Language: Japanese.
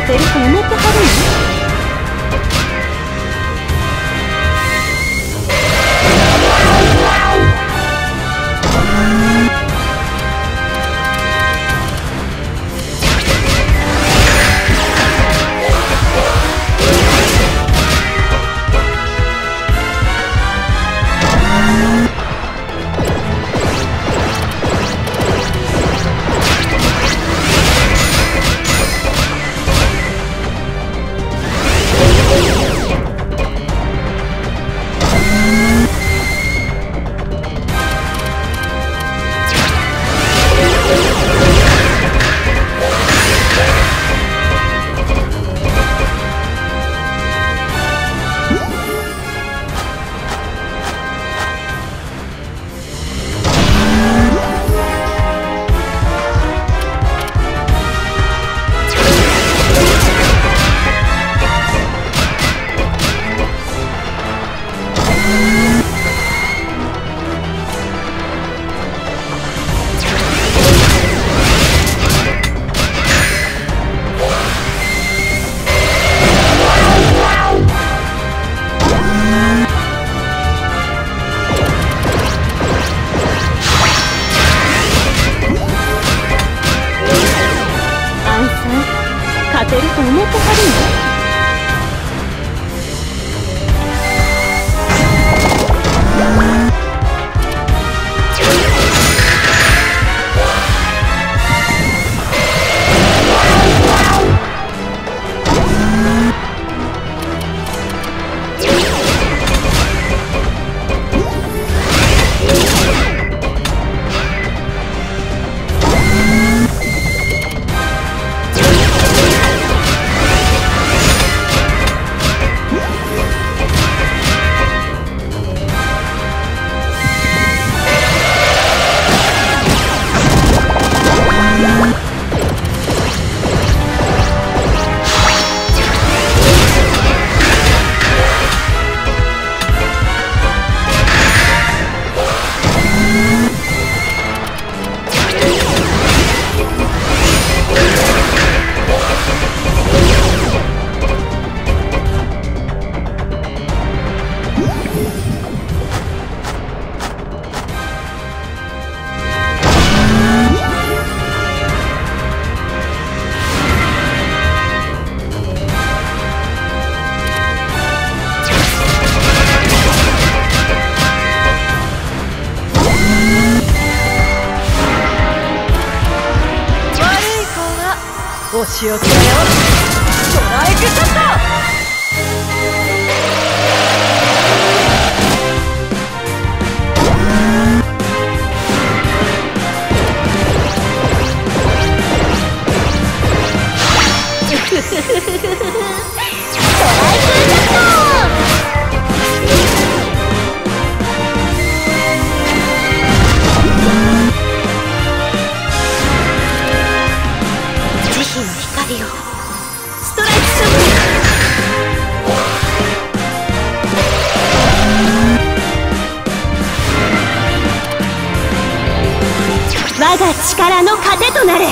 当てると思ってはるの？埋めてはるの？私を背負う力の糧となれ。